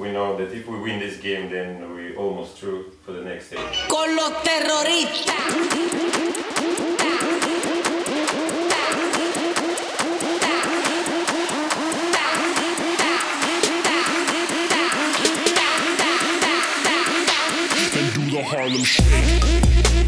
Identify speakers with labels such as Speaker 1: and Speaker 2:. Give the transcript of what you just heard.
Speaker 1: we know that if we win this game, then we almost through for the next stage.
Speaker 2: Con los terroristas.
Speaker 3: and do the Harlem Shake.